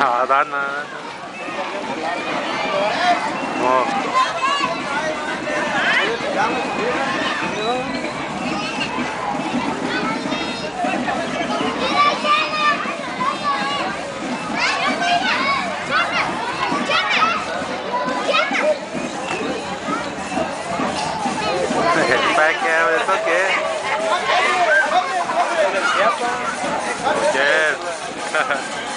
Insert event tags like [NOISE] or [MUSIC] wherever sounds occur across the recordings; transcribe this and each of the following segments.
Thả đàn Ngon back out, it's okay. Yes.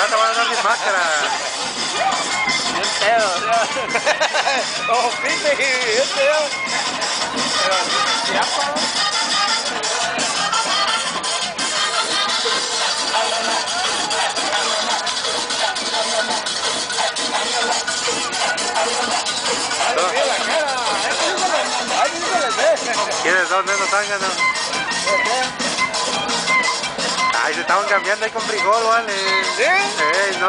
Al rato van a dar mis máscaras. ¡Bien pedo! [LAUGHS] ¡Oh, pite! ¡Este yo! Pero, ya. ¿Quieres dos de esos Ay, se estaban cambiando ahí con frijol, vale. ¿Sí? Ey, no.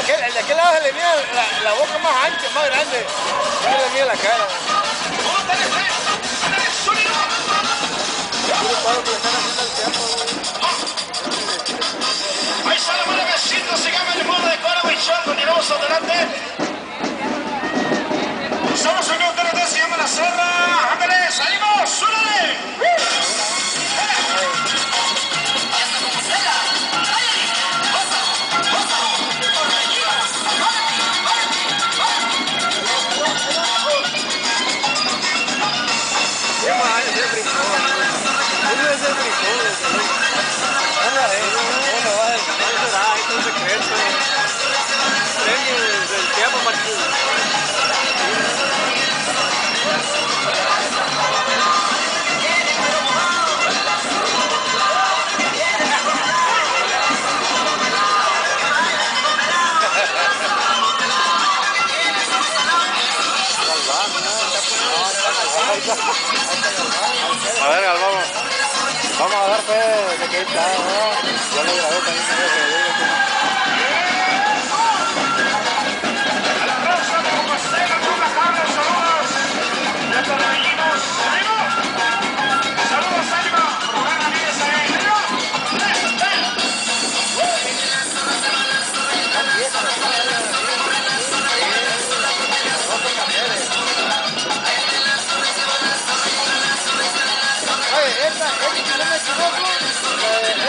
Aquel, el de aquel lado se le mira la, la boca más ancha, más grande. Se le mira la cara. Ahí está la mano besito, sigamos el modo de Cora Show, continuamos adelante. A ver, Gal, vamos. A dar fe de que está, ¿no? Yo lo grabé también.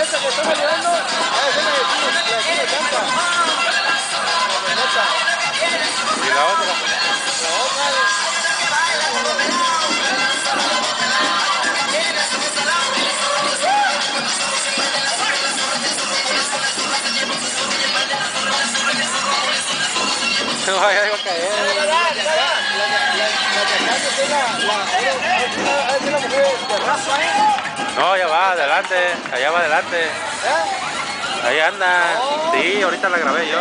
Esta que estamos llevando, [LAUGHS] No, ya va, adelante. Allá va adelante. Ahí anda. Sí, ahorita la grabé yo.